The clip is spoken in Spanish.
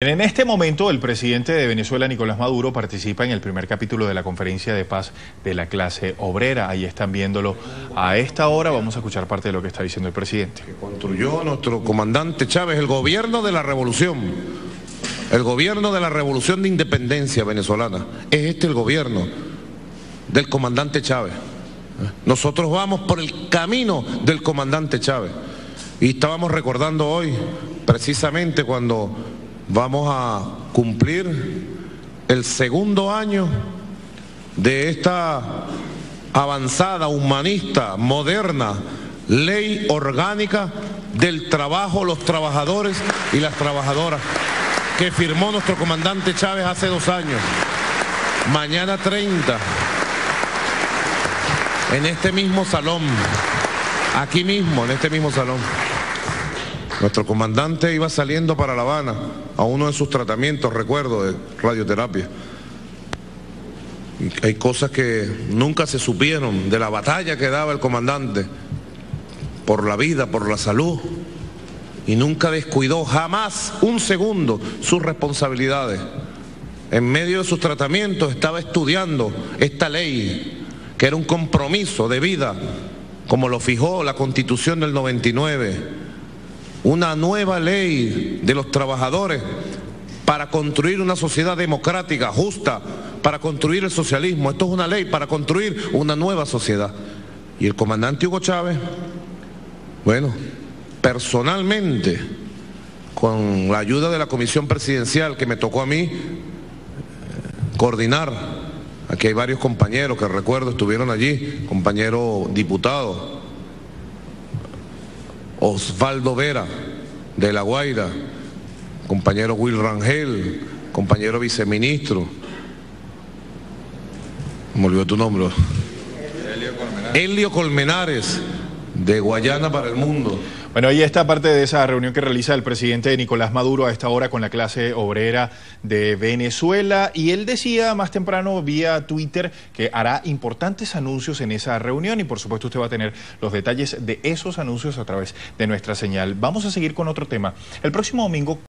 En este momento, el presidente de Venezuela, Nicolás Maduro, participa en el primer capítulo de la conferencia de paz de la clase obrera. Ahí están viéndolo a esta hora. Vamos a escuchar parte de lo que está diciendo el presidente. Que construyó nuestro comandante Chávez, el gobierno de la revolución, el gobierno de la revolución de independencia venezolana. Es este el gobierno del comandante Chávez. Nosotros vamos por el camino del comandante Chávez. Y estábamos recordando hoy, precisamente cuando vamos a cumplir el segundo año de esta avanzada, humanista, moderna ley orgánica del trabajo, los trabajadores y las trabajadoras que firmó nuestro comandante Chávez hace dos años. Mañana 30, en este mismo salón, aquí mismo, en este mismo salón. Nuestro comandante iba saliendo para La Habana a uno de sus tratamientos, recuerdo, de radioterapia. hay cosas que nunca se supieron de la batalla que daba el comandante por la vida, por la salud, y nunca descuidó jamás un segundo sus responsabilidades. En medio de sus tratamientos estaba estudiando esta ley, que era un compromiso de vida, como lo fijó la Constitución del 99 una nueva ley de los trabajadores para construir una sociedad democrática, justa, para construir el socialismo. Esto es una ley para construir una nueva sociedad. Y el comandante Hugo Chávez, bueno, personalmente, con la ayuda de la comisión presidencial que me tocó a mí eh, coordinar, aquí hay varios compañeros que recuerdo estuvieron allí, compañero diputado, Osvaldo Vera, de La Guaira, compañero Will Rangel, compañero viceministro. Me olvidó tu nombre. Elio Colmenares, de Guayana para el Mundo. Bueno, ahí está parte de esa reunión que realiza el presidente Nicolás Maduro a esta hora con la clase obrera de Venezuela y él decía más temprano vía Twitter que hará importantes anuncios en esa reunión y por supuesto usted va a tener los detalles de esos anuncios a través de nuestra señal. Vamos a seguir con otro tema. El próximo domingo